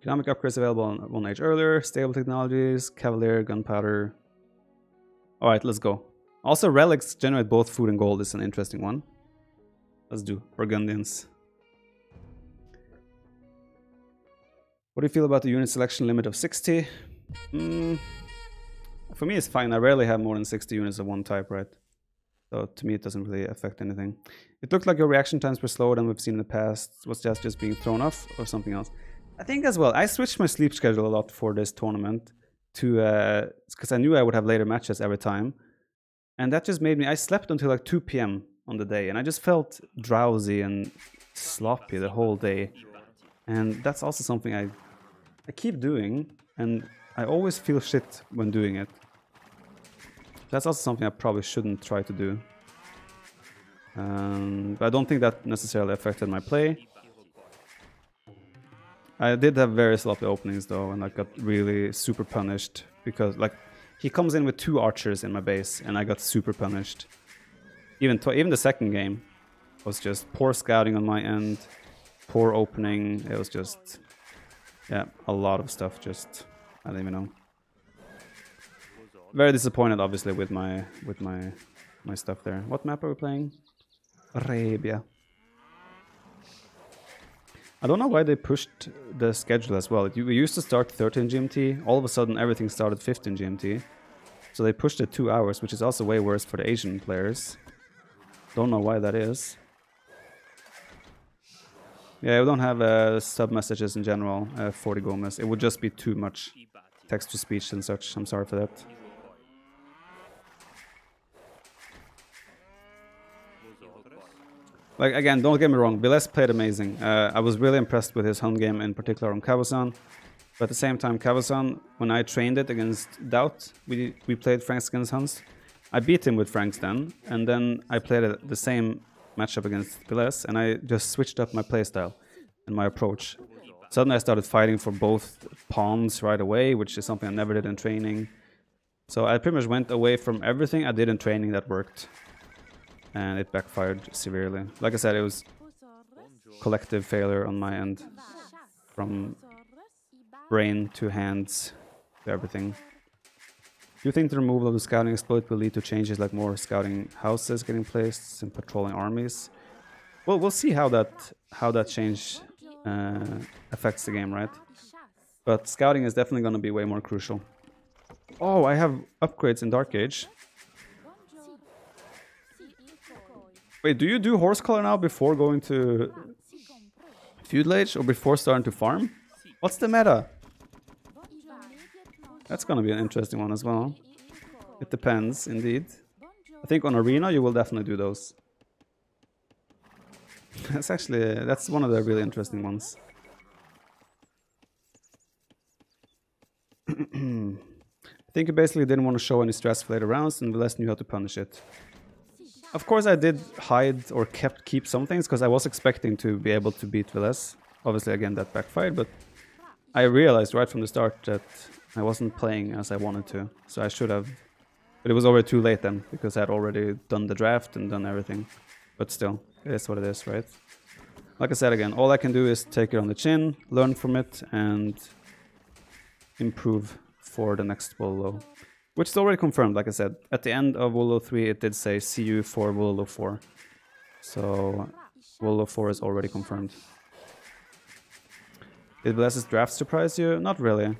Economic upgrades available on one age earlier. Stable technologies, Cavalier, gunpowder. Alright, let's go. Also, relics generate both food and gold is an interesting one. Let's do Burgundians. What do you feel about the unit selection limit of 60? Mm, for me, it's fine. I rarely have more than 60 units of one type, right? So to me, it doesn't really affect anything. It looked like your reaction times were slower than we've seen in the past. Was that just being thrown off or something else? I think as well. I switched my sleep schedule a lot for this tournament to because uh, I knew I would have later matches every time, and that just made me. I slept until like 2 p.m. on the day, and I just felt drowsy and sloppy the whole day, and that's also something I I keep doing, and I always feel shit when doing it. That's also something I probably shouldn't try to do. Um, but I don't think that necessarily affected my play. I did have very sloppy openings though, and I got really super punished because like he comes in with two archers in my base, and I got super punished. Even even the second game was just poor scouting on my end, poor opening. It was just yeah, a lot of stuff. Just I don't even know. Very disappointed, obviously, with my with my my stuff there. What map are we playing? Arabia. I don't know why they pushed the schedule as well. We used to start 13 GMT. All of a sudden, everything started 15 GMT. So they pushed it two hours, which is also way worse for the Asian players. Don't know why that is. Yeah, we don't have uh, sub messages in general uh, for the Gomez. It would just be too much text to speech and such. I'm sorry for that. Like again, don't get me wrong, Viles played amazing. Uh, I was really impressed with his Hun game, in particular on Kavuzan. But at the same time, Kavuzan, when I trained it against DauT, we we played Franks against Huns. I beat him with Franks then, and then I played it, the same matchup against Viles, and I just switched up my playstyle and my approach. Suddenly I started fighting for both pawns right away, which is something I never did in training. So I pretty much went away from everything I did in training that worked and it backfired severely. Like I said, it was collective failure on my end, from brain to hands to everything. Do you think the removal of the scouting exploit will lead to changes like more scouting houses getting placed and patrolling armies? Well, we'll see how that how that change uh, affects the game, right? But scouting is definitely going to be way more crucial. Oh, I have upgrades in Dark Age. Wait, do you do horse collar now before going to feudal age or before starting to farm? What's the meta? That's gonna be an interesting one as well. It depends, indeed. I think on arena you will definitely do those. that's actually that's one of the really interesting ones. I think you basically didn't want to show any stress for later rounds and less knew how to punish it. Of course, I did hide or kept keep some things because I was expecting to be able to beat Viles. Obviously, again, that backfired, but I realized right from the start that I wasn't playing as I wanted to. So I should have, but it was already too late then because I had already done the draft and done everything. But still, it is what it is, right? Like I said again, all I can do is take it on the chin, learn from it, and improve for the next Volo. Which is already confirmed, like I said. At the end of Volo 3, it did say see you for Volo 4. So, Volo 4 is already confirmed. Did Bless's draft surprise you? Not really.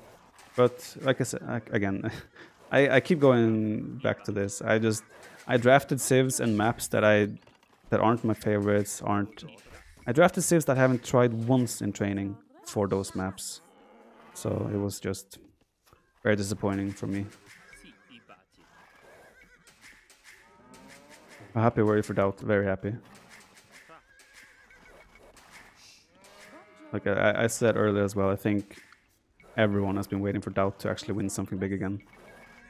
But, like I said, again, I, I keep going back to this. I just, I drafted civs and maps that I, that aren't my favorites, aren't... I drafted civs that I haven't tried once in training for those maps. So it was just very disappointing for me. I'm happy worry for DauT. Very happy. Like I, I said earlier as well, I think everyone has been waiting for DauT to actually win something big again.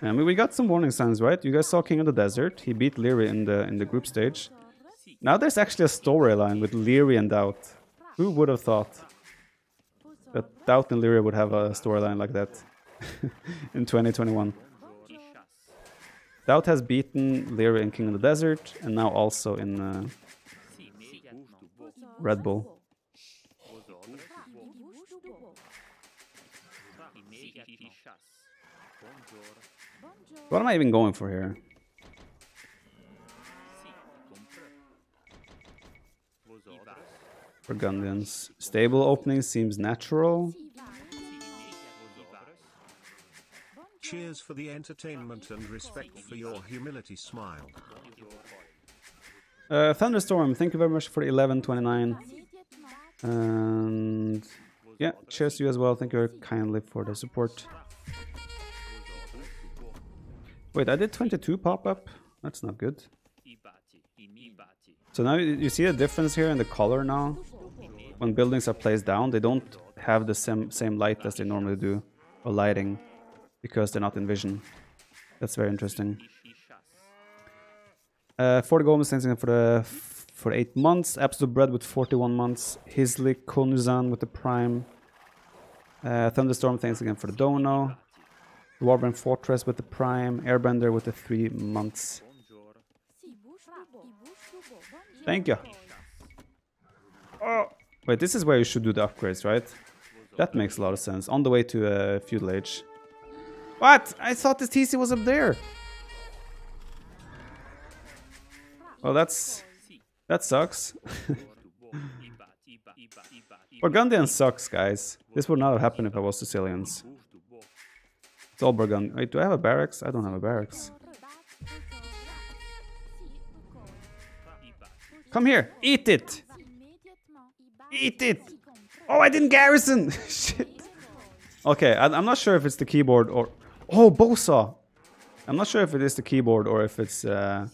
I mean, we got some warning signs, right? You guys saw King of the Desert. He beat Liereyy in the in the group stage. Now there's actually a storyline with Liereyy and DauT. Who would have thought that DauT and Liereyy would have a storyline like that in 2021? DauT has beaten Liereyy in King of the Desert, and now also in uh, Red Bull. What am I even going for here? Burgundians. Stable opening seems natural. Cheers for the entertainment and respect for your humility smile. Uh, Thunderstorm, thank you very much for 1129. And yeah, cheers to you as well. Thank you very kindly for the support. Wait, I did 22 pop up? That's not good. So now you see the difference here in the color now? When buildings are placed down, they don't have the same, same light as they normally do, or lighting, because they're not in vision. That's very interesting. Uh, 40 gold thanks again for the for eight months. Absolute Bread with 41 months. Hisley Konuzan with the Prime. Uh, Thunderstorm, thanks again for the Dono. Warband Fortress with the Prime. Airbender with the three months. Thank you. Oh, wait, this is where you should do the upgrades, right? That makes a lot of sense. On the way to uh, Feudal Age. What? I thought this TC was up there. Well, that's... That sucks. Burgundian sucks, guys. This would not have happened if I was Sicilians. It's all Burgundian. Wait, do I have a barracks? I don't have a barracks. Come here, eat it! Eat it! Oh, I didn't garrison! Shit. Okay, I, I'm not sure if it's the keyboard or... Oh, Bosa! I'm not sure if it is the keyboard or if it's... Uh...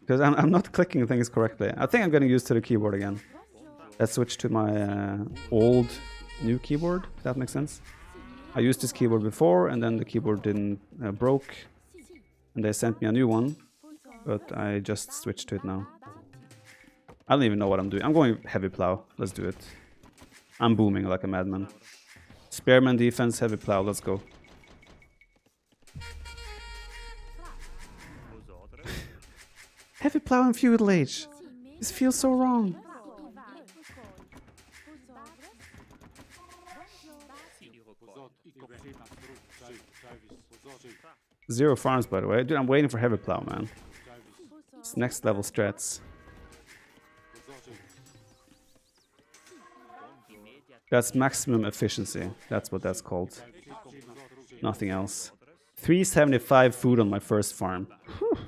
Because I'm, I'm not clicking things correctly. I think I'm getting used to the keyboard again. Let's switch to my uh, old new keyboard, if that makes sense. I used this keyboard before and then the keyboard didn't uh, broke. And they sent me a new one. But I just switched to it now. I don't even know what I'm doing. I'm going heavy plow. Let's do it. I'm booming like a madman. Spearman defense, heavy plow. Let's go. heavy plow and feudal age. This feels so wrong. Zero farms, by the way. Dude, I'm waiting for heavy plow, man. It's next level strats. That's maximum efficiency. That's what that's called. Nothing else. 375 food on my first farm. Whew.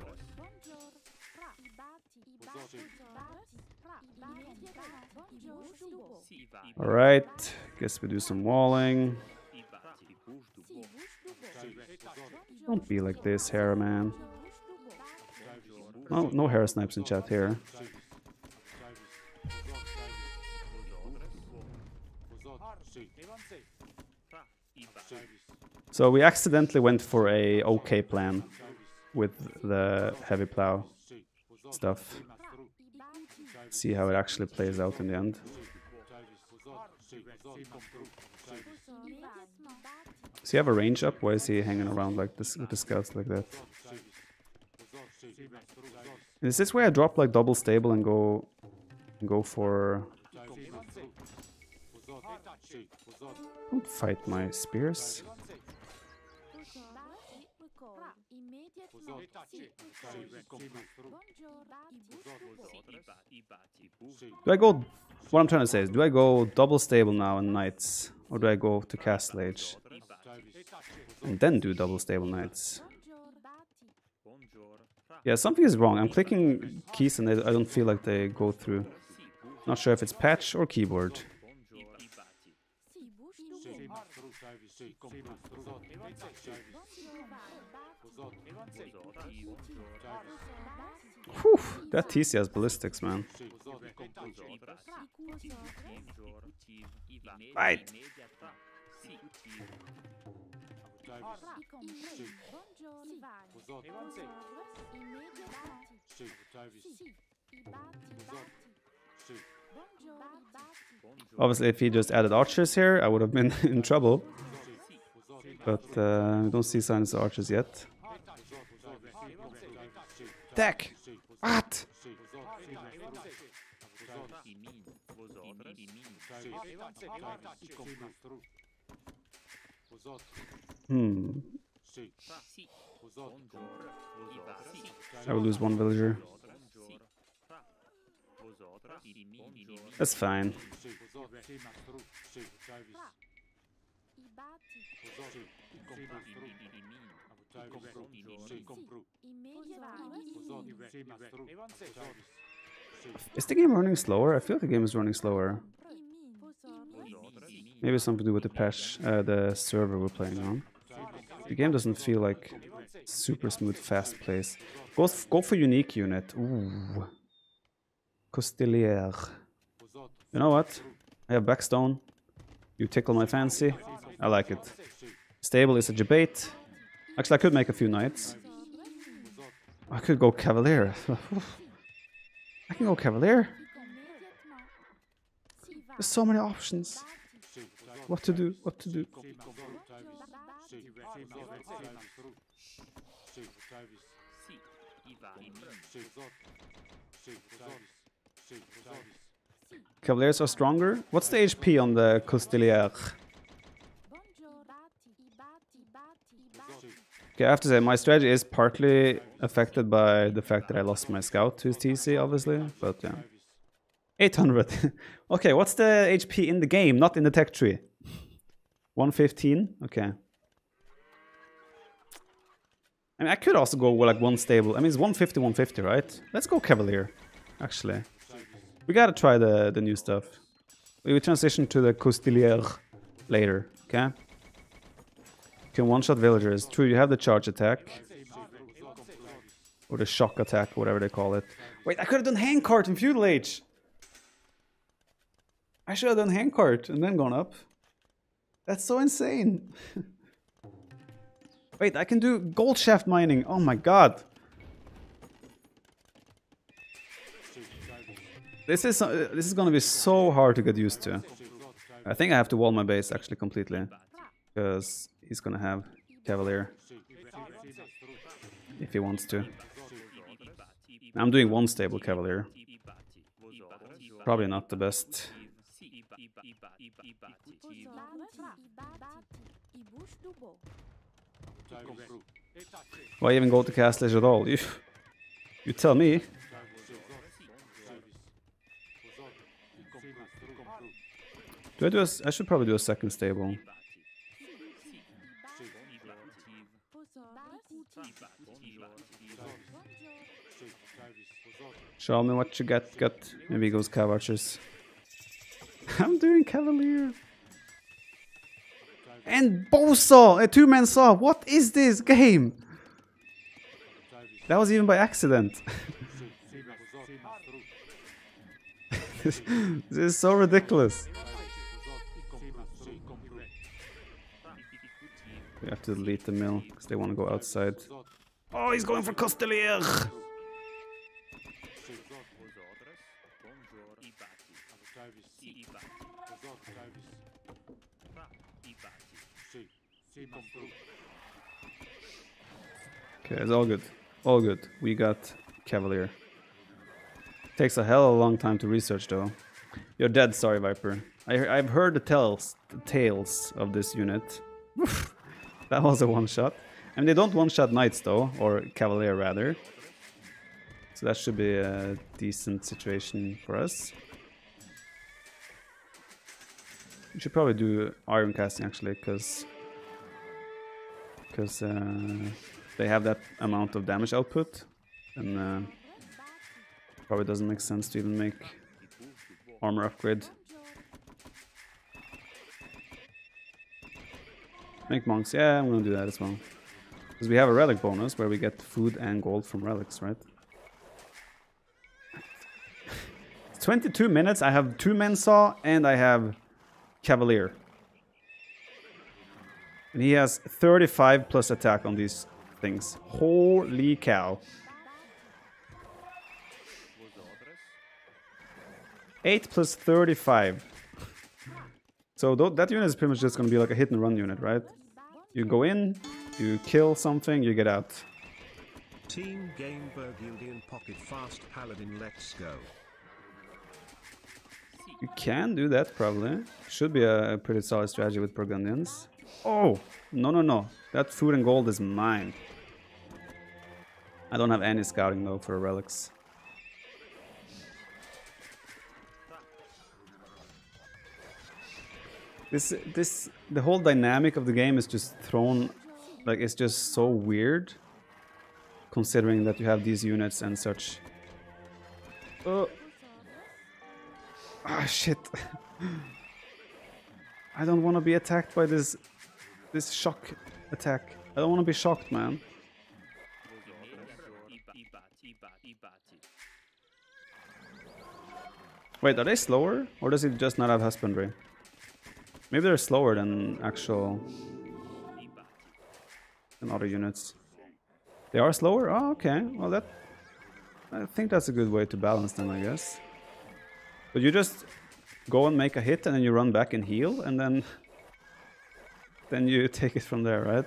Alright, guess we do some walling. Don't be like this, Hera man. No, no Hera snipes in chat here. So we accidentally went for a okay plan with the heavy plow stuff. See how it actually plays out in the end. Does he have a range up? Why is he hanging around like this with the scouts like that? Is this where I drop like double stable and go and go for Don't fight my spears. Do I go... What I'm trying to say is, do I go double stable now and knights? Or do I go to castle age? And then do double stable knights? Yeah, something is wrong. I'm clicking keys and I don't feel like they go through. Not sure if it's patch or keyboard. Whew, that TC has ballistics, man. Right. Obviously, if he just added archers here, I would have been in trouble. But uh, we don't see signs of archers yet. Deck! What? Hmm. I will lose one villager. That's fine. Is the game running slower? I feel the game is running slower. Maybe something to do with the patch, uh, the server we're playing on. The game doesn't feel like super smooth, fast plays. Go, go for unique unit. Ooh. Coustillier. You know what? I have backstone. You tickle my fancy. I like it. Stable is a debate. Actually, I could make a few knights. I could go cavalier. I can go cavalier. There's so many options. What to do? What to do? Cavaliers are stronger. What's the HP on the Coustillier? Okay, I have to say, my strategy is partly affected by the fact that I lost my scout to his TC, obviously, but yeah. 800. okay, what's the HP in the game, not in the tech tree? 115? Okay. I mean, I could also go like one stable. I mean, it's 150, 150, right? Let's go Cavalier, actually. We gotta try the, the new stuff. We will transition to the Coustillier later, okay? Can one-shot villagers. True, you have the charge attack. Or the shock attack, whatever they call it. Wait, I could have done handcart in Feudal Age! I should have done handcart and then gone up. That's so insane. Wait, I can do gold shaft mining. Oh my god. This is uh, this is gonna be so hard to get used to. I think I have to wall my base actually completely. Because he's gonna have Cavalier. If he wants to. I'm doing one stable Cavalier. Probably not the best. Why even go to Castlage at all? You, you tell me. Do I do a, I should probably do a second stable. Show me what you got, got. Maybe he goes Cav. I'm doing Cavalier. And Bosa, a two-man saw. What is this game? That was even by accident. this is so ridiculous. We have to delete the mill because they want to go outside. Oh, he's going for Coustillier! Okay, it's all good. All good. We got Cavalier. Takes a hell of a long time to research though. You're dead, sorry Viper. I, I've heard the tales, the tales of this unit. That was a one-shot. I mean, they don't one-shot knights though, or Cavalier rather. So that should be a decent situation for us. We should probably do iron casting actually, because because uh, they have that amount of damage output, and uh, probably doesn't make sense to even make armor upgrade. Make monks, yeah, I'm gonna do that as well. Because we have a relic bonus where we get food and gold from relics, right? 22 minutes, I have two men saw and I have cavalier. And he has 35 plus attack on these things. Holy cow. 8 plus 35. So th that unit is pretty much just going to be like a hit and run unit, right? You go in, you kill something, you get out. Team Game Burgundian Pocket Fast Paladin, let's go. You can do that, probably. Should be a, a pretty solid strategy with Burgundians. Oh! No, no, no. That food and gold is mine. I don't have any scouting, though, for relics. This, this, the whole dynamic of the game is just thrown, like, it's just so weird. Considering that you have these units and such. Oh. Ah, shit. I don't want to be attacked by this, this shock attack. I don't want to be shocked, man. Wait, are they slower? Or does it just not have husbandry? Maybe they're slower than actual... than other units. They are slower? Oh, okay. Well, that... I think that's a good way to balance them, I guess. But you just go and make a hit and then you run back and heal and then... Then you take it from there, right?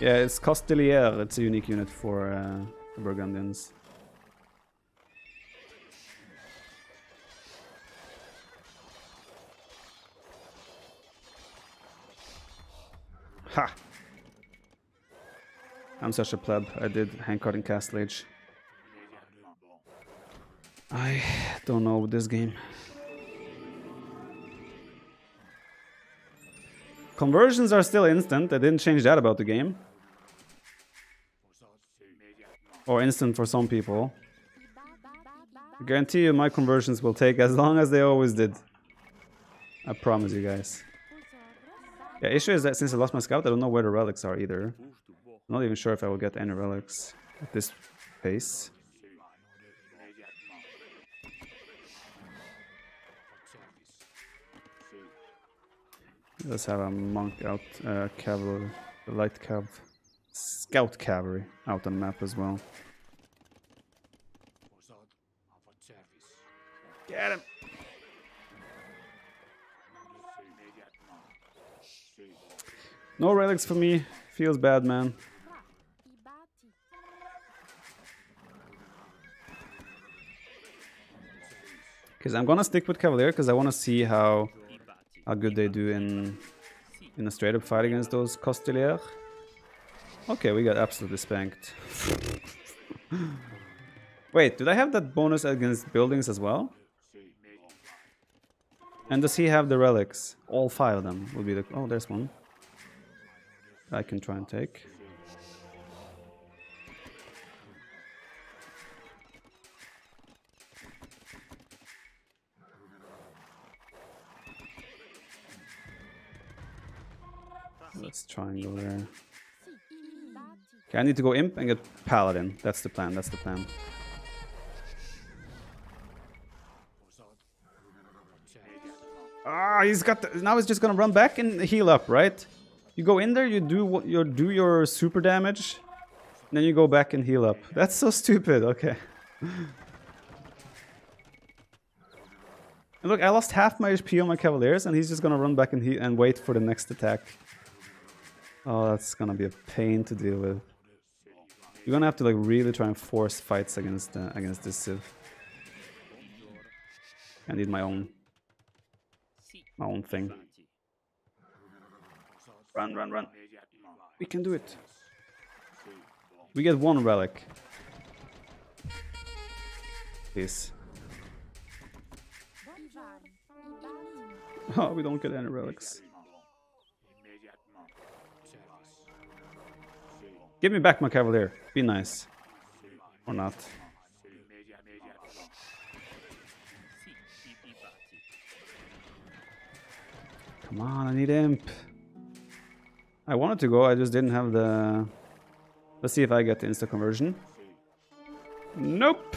Yeah, it's Coustillier. It's a unique unit for uh, Burgundians. Ha! I'm such a pleb. I did handcart in Castle Age. I don't know this game. Conversions are still instant. I didn't change that about the game. Or instant for some people. I guarantee you my conversions will take as long as they always did. I promise you guys. Yeah, issue is that since I lost my scout, I don't know where the relics are either. I'm not even sure if I will get any relics at this pace. Let's have a monk out, uh, cavalry, light cav, scout cavalry out on map as well. Get him! No relics for me. Feels bad, man. Because I'm gonna stick with Cavalier because I want to see how how good they do in in a straight up fight against those Coustillier. Okay, we got absolutely spanked. Wait, did I have that bonus against buildings as well? And does he have the relics? All five of them will be the... Oh, there's one. I can try and take. Let's go there. Okay, I need to go imp and get paladin. That's the plan. That's the plan. Ah, he's got. The, now he's just gonna run back and heal up, right? You go in there, you do what you do your super damage, then you go back and heal up. That's so stupid. Okay. Look, I lost half my HP on my Cavaliers, and he's just gonna run back and he and wait for the next attack. Oh, that's gonna be a pain to deal with. You're gonna have to like really try and force fights against uh, against this Civ. I need my own my own thing. Run, run, run. We can do it. We get one relic. Please. Oh, we don't get any relics. Give me back my cavalier. Be nice. Or not. Come on, I need imp. I wanted to go, I just didn't have the... Let's see if I get the insta conversion. Nope.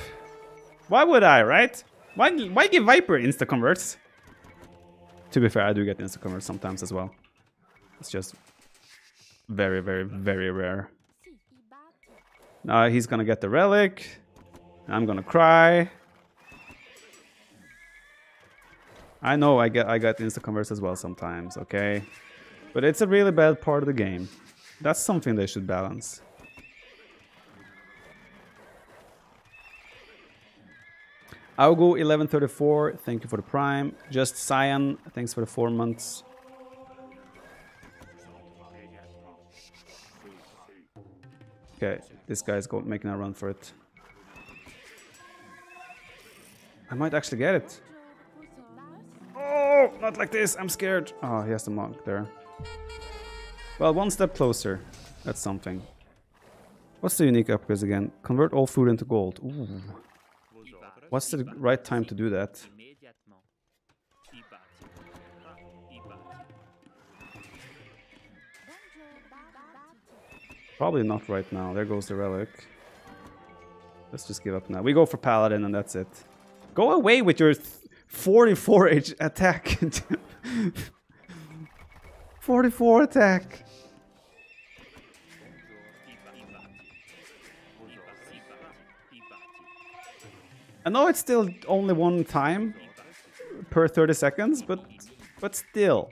Why would I, right? Why, why give Viper insta converts? To be fair, I do get insta converts sometimes as well. It's just very, very, very rare. Now he's gonna get the relic. I'm gonna cry. I know I get I get insta converts as well sometimes, okay? But it's a really bad part of the game. That's something they should balance. Augo 1134, thank you for the prime. Just Cyan, thanks for the four months. Okay, this guy's making a run for it. I might actually get it. Oh, not like this. I'm scared. Oh, he has the monk there. Well, one step closer. That's something. What's the unique upgrades again? Convert all food into gold. Ooh. What's the right time to do that? Probably not right now. There goes the relic. Let's just give up now. We go for paladin and that's it. Go away with your 44 H attack. 44 attack. I know it's still only one time per 30 seconds, but but still.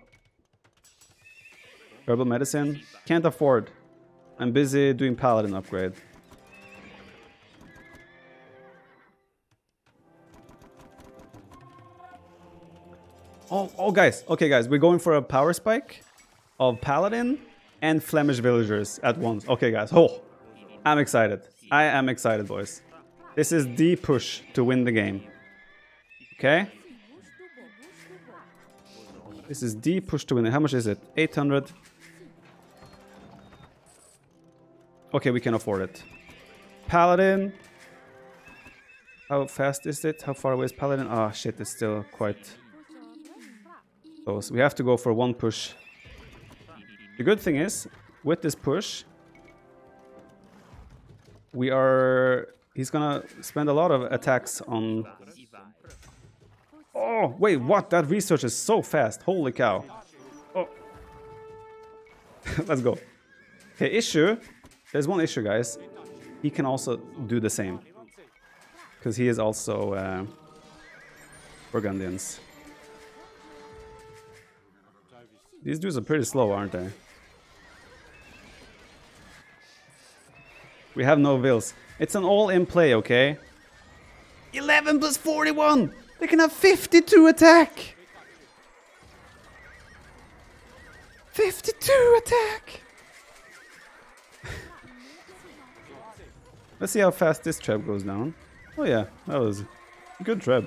Herbal medicine. Can't afford. I'm busy doing paladin upgrade. Oh, oh, guys. Okay, guys. We're going for a power spike of paladin and Flemish villagers at once. Okay, guys. Oh, I'm excited. I am excited, boys. This is the push to win the game. Okay? This is the push to win it. How much is it? 800. Okay, we can afford it. Paladin. How fast is it? How far away is Paladin? Ah, oh, shit, it's still quite close. We have to go for one push. The good thing is, with this push, we are... He's gonna spend a lot of attacks on... Oh, wait, what? That research is so fast. Holy cow. Oh. Let's go. Okay, issue. There's one issue, guys. He can also do the same. Because he is also uh, Burgundians. These dudes are pretty slow, aren't they? We have no vills. It's an all-in play, okay? 11 plus 41! They can have 52 attack! 52 attack! Let's see how fast this trap goes down. Oh yeah, that was a good trap.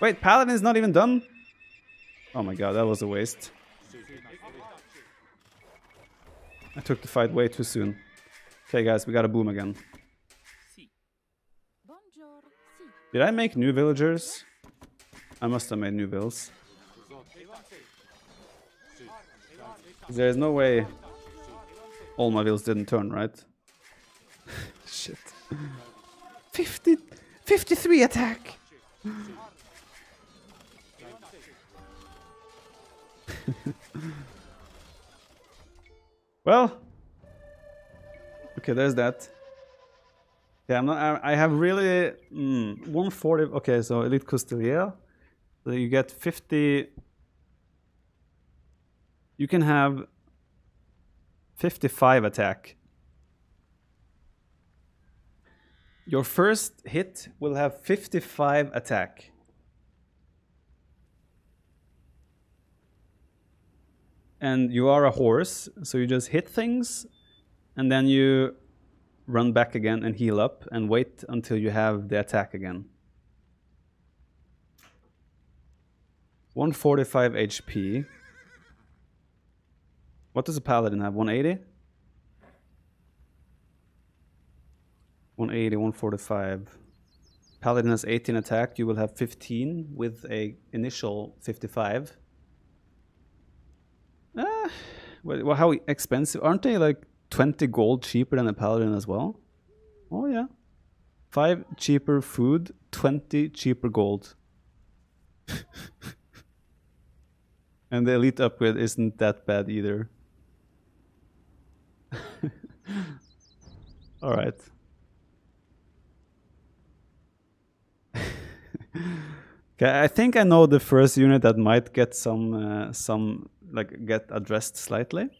Wait, Paladin is not even done? Oh my god, that was a waste. I took the fight way too soon. Okay guys, we got a boom again. Did I make new villagers? I must have made new vills. There's no way all my vills didn't turn, right? Shit. 50, 53 attack! well, okay, there's that. Yeah, I'm not. I, have really mm, 140. Okay, so elite Coustillier. So you get 50. You can have 55 attack. Your first hit will have 55 attack. and you are a horse, so you just hit things, and then you run back again and heal up and wait until you have the attack again. 145 HP. What does a paladin have? 180? 180, 145. Paladin has 18 attack. You will have 15 with a initial 55. Ah, well, how expensive? Aren't they like 20 gold cheaper than a paladin as well? Oh, yeah. 5 cheaper food, 20 cheaper gold. and the elite upgrade isn't that bad either. All right. okay, I think I know the first unit that might get some uh, some like get addressed slightly.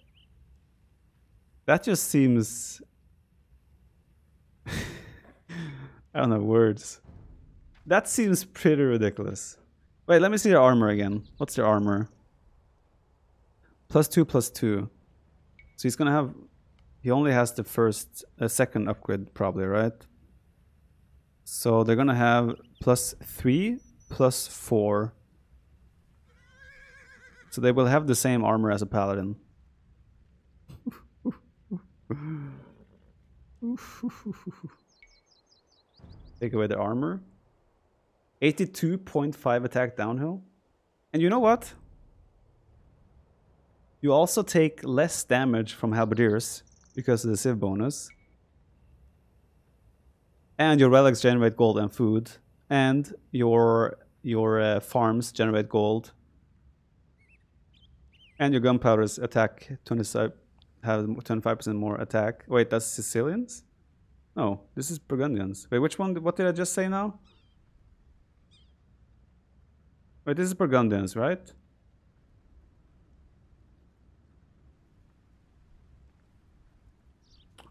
That just seems I don't know words. that seems pretty ridiculous. Wait, let me see their armor again. What's their armor? Plus two, plus two. So he's gonna have. He only has the first, uh, second upgrade, probably, right? So they're gonna have plus three, plus four. So they will have the same armor as a paladin. Take away the armor. 82.5 attack downhill. And you know what? You also take less damage from halberdiers because of the civ bonus. And your relics generate gold and food. And your your uh, farms generate gold. And your gunpowders attack 25 have 25% more attack. Wait, that's Sicilians? No, this is Burgundians. Wait, which one? What did I just say now? Wait, this is Burgundians, right?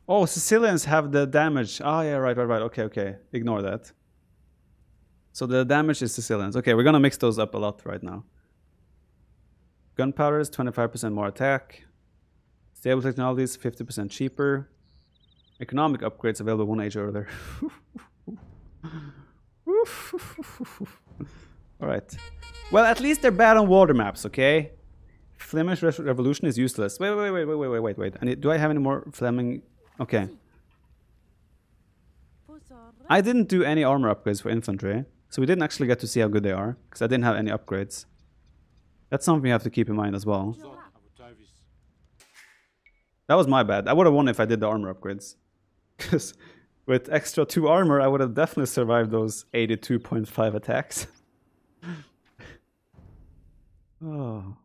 Oh, Sicilians have the damage. Oh, yeah, right, right, right. Okay, okay. Ignore that. So the damage is Sicilians. Okay, we're gonna mix those up a lot right now. Gunpowder is 25% more attack. Stable technologies, 50% cheaper. Economic upgrades available one age earlier. Alright. Well, at least they're bad on water maps, okay? Flemish Re Revolution is useless. Wait, wait, wait, wait, wait, wait, wait, wait. Do I have any more Fleming? Okay. I didn't do any armor upgrades for infantry, so we didn't actually get to see how good they are, because I didn't have any upgrades. That's something you have to keep in mind as well. That was my bad. I would have won if I did the armor upgrades. Because with extra 2 armor, I would have definitely survived those 82.5 attacks. oh.